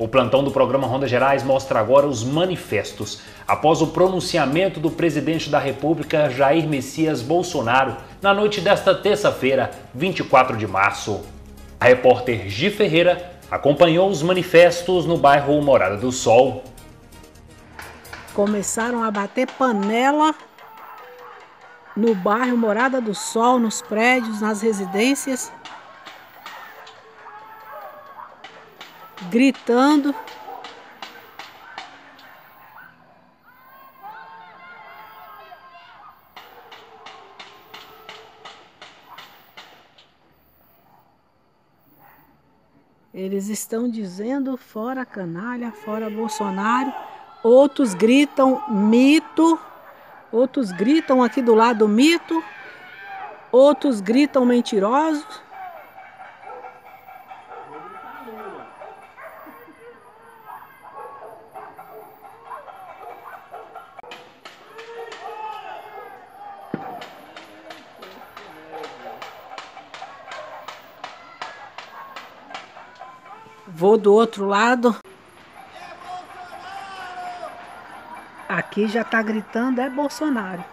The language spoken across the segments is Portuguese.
O plantão do programa Ronda Gerais mostra agora os manifestos após o pronunciamento do presidente da República Jair Messias Bolsonaro na noite desta terça-feira, 24 de março. A repórter Gi Ferreira acompanhou os manifestos no bairro Morada do Sol. Começaram a bater panela no bairro Morada do Sol, nos prédios, nas residências gritando. Eles estão dizendo fora canalha, fora Bolsonaro. Outros gritam mito. Outros gritam aqui do lado mito. Outros gritam mentirosos. Vou do outro lado. Aqui já tá gritando, é Bolsonaro.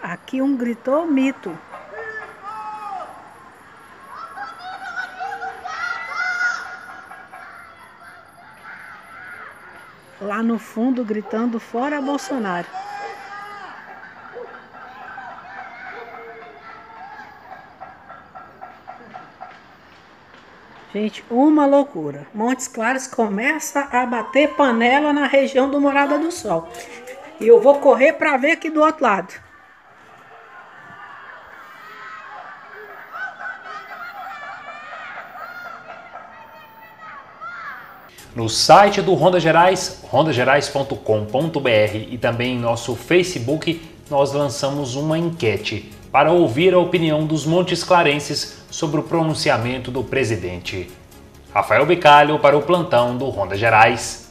Aqui um gritou mito. Lá no fundo gritando fora Bolsonaro. Gente, uma loucura. Montes Claros começa a bater panela na região do Morada do Sol. E eu vou correr para ver aqui do outro lado. No site do Ronda Gerais, rondagerais.com.br e também em nosso Facebook, nós lançamos uma enquete para ouvir a opinião dos Montes Clarenses sobre o pronunciamento do presidente. Rafael Bicalho para o plantão do Ronda Gerais.